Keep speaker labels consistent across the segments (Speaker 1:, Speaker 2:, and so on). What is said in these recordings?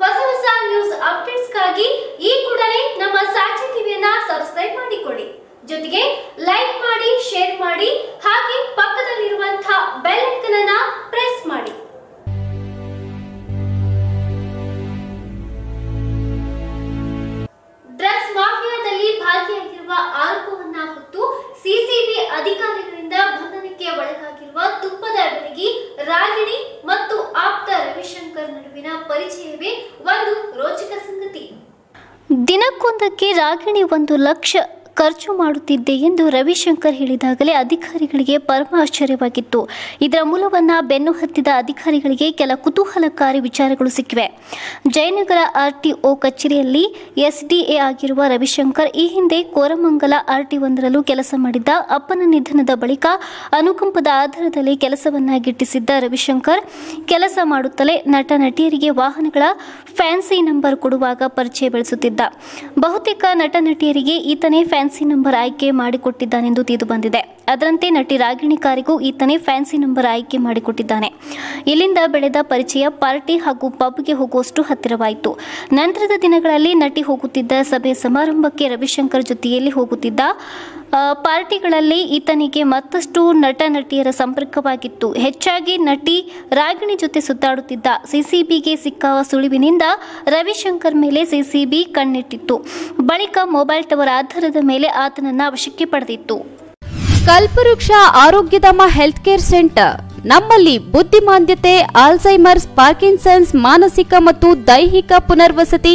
Speaker 1: ಹೊಸ ಹೊಸ ನ್ಯೂಸ್ ಅಪ್ಡೇಟ್ಸ್ಗಾಗಿ ಈ ಕೂಡಲೇ ನಮ್ಮ ಸಾಕ್ಷಿ ಟಿವಿಯನ್ನ ಸಬ್ಸ್ಕ್ರೈಬ್ ಮಾಡಿಕೊಳ್ಳಿ. ಜೊತೆಗೆ ಲೈಕ್ ಮಾಡಿ ಶೇರ್ ಮಾಡಿ, ಹಾಗೆ ಪಕ್ಕದಲ್ಲಿರುವಂತಹ ಬೆಲ್ ಐಕನ್ ಪ್ರೆಸ್ ಮಾಡಿ. ಡ್ರಗ್ಸ್ ಮಾಫಿಯಾದಲ್ಲಿ ಭಾಗಿಯಾಗಿರುವ ಆರೋಪವನ್ನ ಹೊತ್ತು ಸಿಸಿಬಿ ಅಧಿಕಾರಿಗಳಿಂದ ಬಂಧನಕ್ಕೆ ಒಳಗಾಗಿರುವ ತುಪ್ಪದ ಬೆಳಗಿ, ರಾಗಿಣಿ ಮತ್ತು ಆಪ್ತ ನಡುವಿನ ಪರಿಚಯವೇ ಒಂದು ರೋಚಕ ಸಂಗತಿ. ದಿನಕ್ಕೊಂದಕ್ಕೆ ರಾಗಿಣಿ ಒಂದು ಲಕ್ಷ ಖರ್ಚು ಮಾಡುತ್ತಿದ್ದೆ ಎಂದು ರವಿಶಂಕರ್ ಹೇಳಿದಾಗಲೇ ಅಧಿಕಾರಿಗಳಿಗೆ ಪರಮ ಆಶ್ಚರ್ಯವಾಗಿತ್ತು ಇದರ ಮೂಲವನ್ನ ಬೆನ್ನು ಹತ್ತಿದ ಅಧಿಕಾರಿಗಳಿಗೆ ಕೆಲ ಕುತೂಹಲಕಾರಿ ವಿಚಾರಗಳು ಸಿಕ್ಕಿವೆ. ಜಯನಗರ ಆರ್ಟಿಒ ಕಚೇರಿಯಲ್ಲಿ ಎಸ್ಡಿಎ ಆಗಿರುವ ರವಿಶಂಕರ್ ಈ ಹಿಂದೆ ಕೋರಮಂಗಲ ಆರ್ಟಿ ಒಂದರಲ್ಲೂ ಕೆಲಸ ಮಾಡಿದ್ದ ಅಪ್ಪನ ನಿಧನದ ಬಳಿಕ ಅನುಕಂಪದ ಆಧಾರದಲ್ಲಿ ಕೆಲಸವನ್ನ ಗಿಟ್ಟಿಸಿದ್ದ ರವಿಶಂಕರ್ ಕೆಲಸ ಮಾಡುತ್ತಲೇ ನಟ ನಟಿಯರಿಗೆ ವಾಹನಗಳ ಫ್ಯಾನ್ಸಿ ನಂಬರ್ ಕೊಡುವಾಗ ಪರಿಚಯ ಬೆಳೆಸುತ್ತಿದ್ದ. ಬಹುತೇಕ ನಟ ನಟಿಯರಿಗೆ ಈತನೇ ಫ್ಯಾನ್ಸಿ ನಂಬರ್ ಆಯ್ಕೆ ಮಾಡಿಕೊಟ್ಟಿದ್ದಾನೆಂದು ತಿಳಿದು ಬಂದಿದೆ. ಅದರಂತೆ ನಟಿ ರಾಗಿಣಿ ಕಾರಿಗೂ ಈತನೇ ಫ್ಯಾನ್ಸಿ ನಂಬರ್ ಆಯ್ಕೆ ಮಾಡಿಕೊಟ್ಟಿದ್ದಾನೆ. ಇಲ್ಲಿಂದ ಬೆಳೆದ ಪರಿಚಯ ಪಾರ್ಟಿ ಹಾಗೂ ಪಬ್ಗೆ ಹೋಗುವಷ್ಟು ಹತ್ತಿರವಾಯಿತು. ನಂತರದ ದಿನಗಳಲ್ಲಿ ನಟಿ ಹೋಗುತ್ತಿದ್ದ ಸಭೆ ಸಮಾರಂಭಕ್ಕೆ ರವಿಶಂಕರ್ ಜೊತೆಯಲ್ಲಿ ಹೋಗುತ್ತಿದ್ದ ಪಾರ್ಟಿಗಳಲ್ಲಿ ಈತನಿಗೆ ಮತ್ತಷ್ಟು ನಟ ನಟಿಯರ ಸಂಪರ್ಕವಾಗಿತ್ತು. ಹೆಚ್ಚಾಗಿ ನಟಿ ರಾಗಿಣಿ ಜೊತೆ ಸುತ್ತಾಡುತ್ತಿದ್ದ ಸಿಸಿಬಿಗೆ ಸಿಕ್ಕ ಸುಳಿವಿನಿಂದ ರವಿಶಂಕರ್ ಮೇಲೆ ಸಿಸಿಬಿ ಕಣ್ಣಿಟ್ಟಿತ್ತು. ಬಳಿಕ ಮೊಬೈಲ್ ಟವರ್ ಆಧಾರದ ಮೇಲೆ ಆತನನ್ನ ವಶಕ್ಕೆ ಪಡೆದಿತ್ತು.
Speaker 2: ಕಲ್ಪವೃಕ್ಷ ಆರೋಗ್ಯಧಾಮ ಹೆಲ್ತ್ ಕೇರ್ ಸೆಂಟರ್. ನಮ್ಮಲ್ಲಿ ಬುದ್ಧಿಮಾಂದ್ಯತೆ ಆಲ್ಝೈಮರ್ಸ್ ಪಾರ್ಕಿನ್ಸನ್ಸ್, ಮಾನಸಿಕ ಮತ್ತು ದೈಹಿಕ ಪುನರ್ವಸತಿ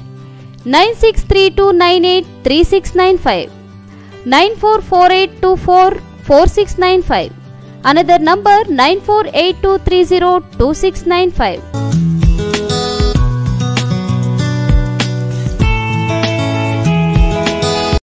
Speaker 2: Nine six three two nine eight three six nine five nine four four eight two four four six nine five another number nine four eight two three zero two six nine five